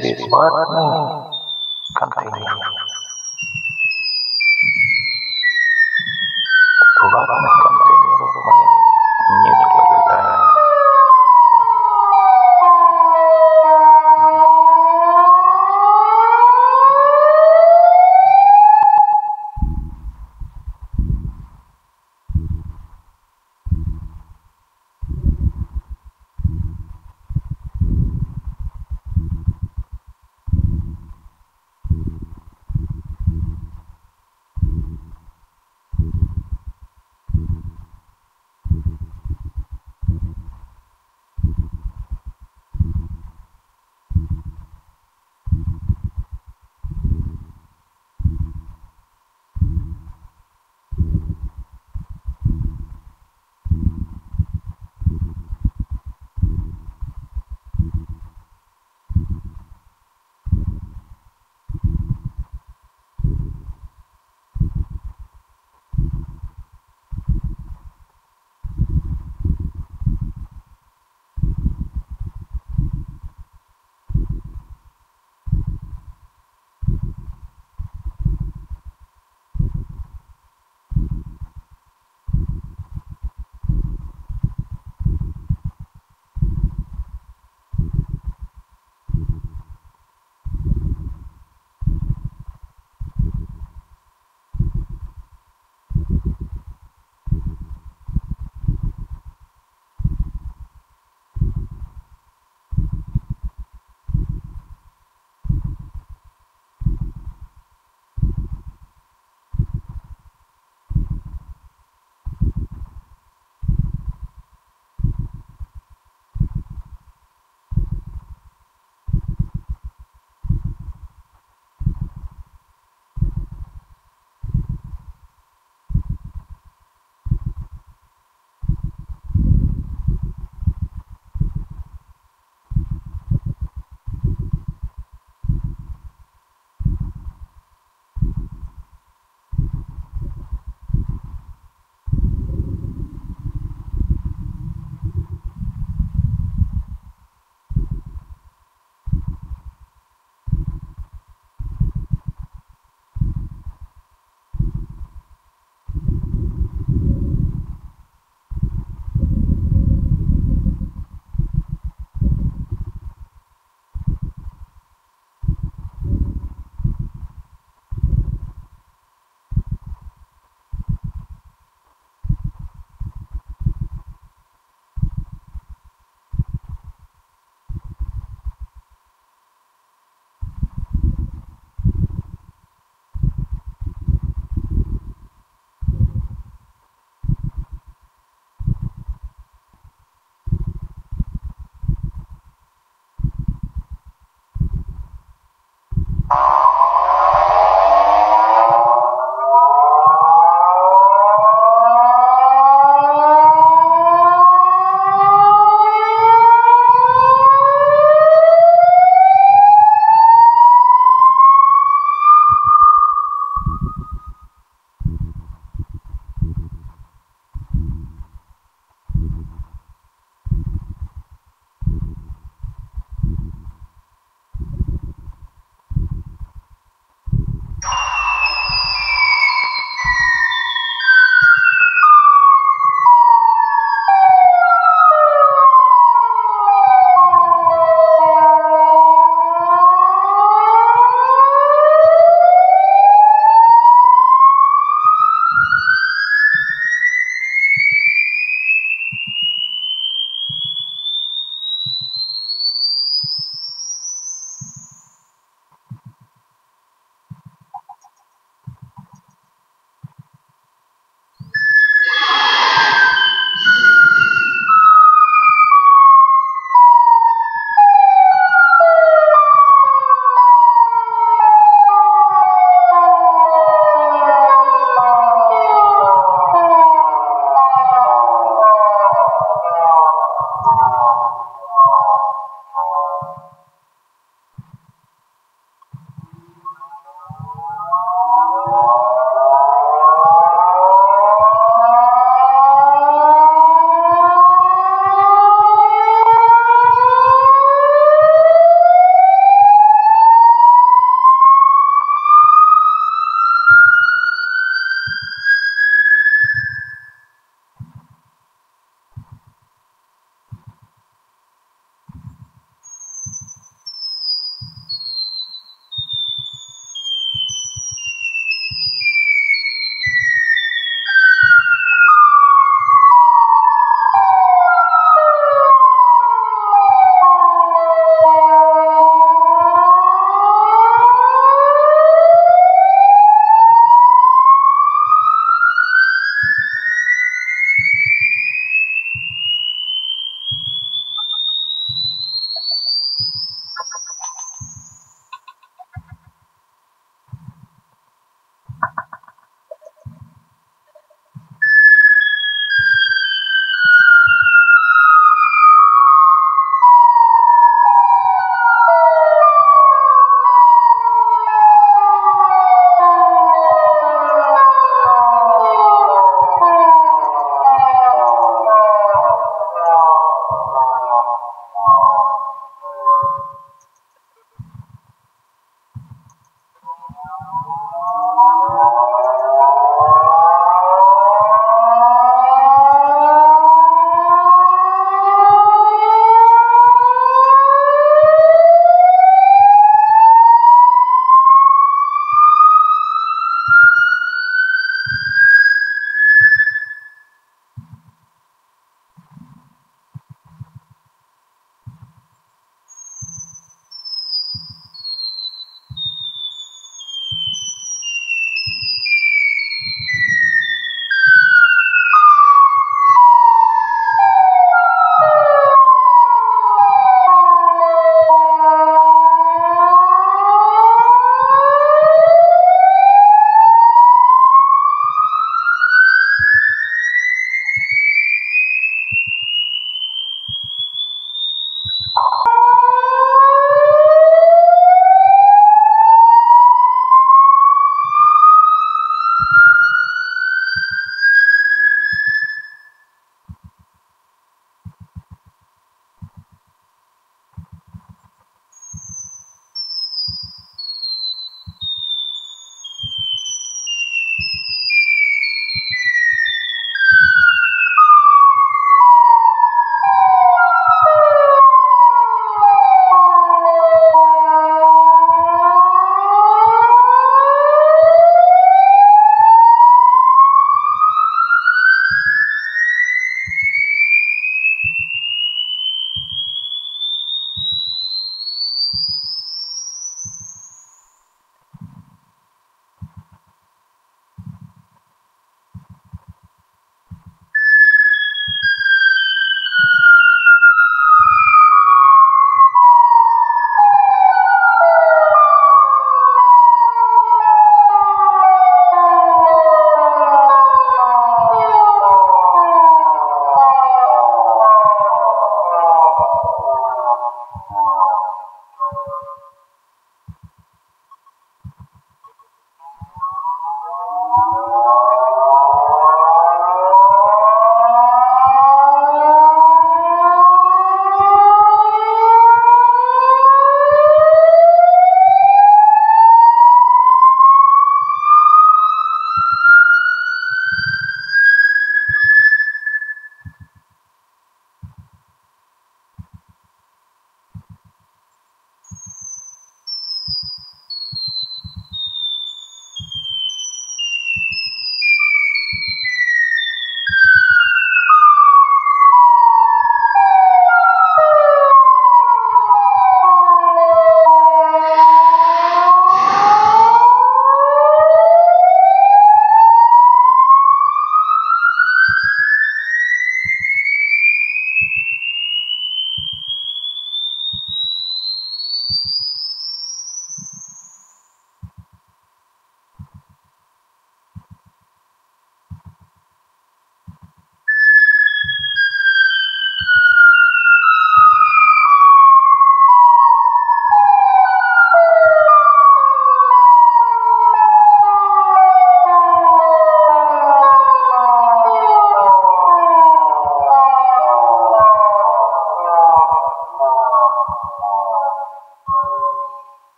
бесплатный